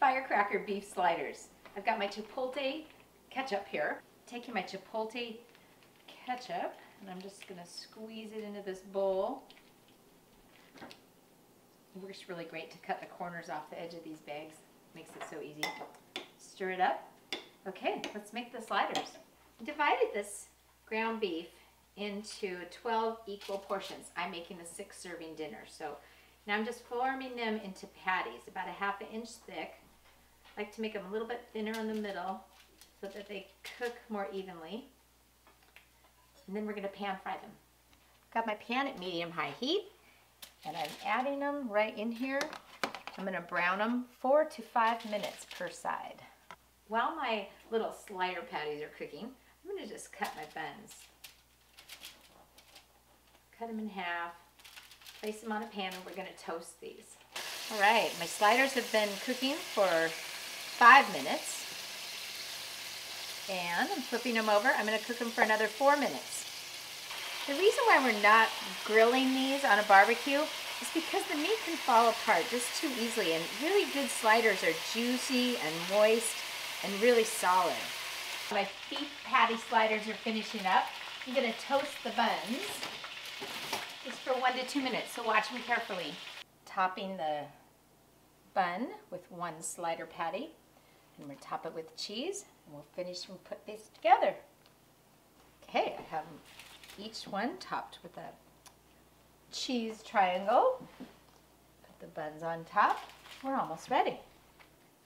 firecracker beef sliders. I've got my chipotle ketchup here. Taking my chipotle ketchup and I'm just gonna squeeze it into this bowl. It works really great to cut the corners off the edge of these bags. Makes it so easy. Stir it up. Okay, let's make the sliders. Divided this ground beef into 12 equal portions. I'm making a six serving dinner. So now I'm just forming them into patties, about a half an inch thick. I like to make them a little bit thinner in the middle so that they cook more evenly. And then we're gonna pan fry them. Got my pan at medium high heat and I'm adding them right in here. I'm gonna brown them four to five minutes per side. While my little slider patties are cooking, I'm gonna just cut my buns. Cut them in half, place them on a pan and we're gonna toast these. All right, my sliders have been cooking for five minutes. And I'm flipping them over. I'm gonna cook them for another four minutes. The reason why we're not grilling these on a barbecue is because the meat can fall apart just too easily and really good sliders are juicy and moist and really solid. My beef patty sliders are finishing up. I'm gonna toast the buns just for one to two minutes, so watch me carefully. Topping the bun with one slider patty we'll top it with cheese and we'll finish and put these together. Okay, I have each one topped with a cheese triangle. Put the buns on top. We're almost ready.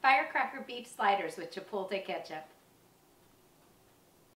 Firecracker beef sliders with chipotle ketchup.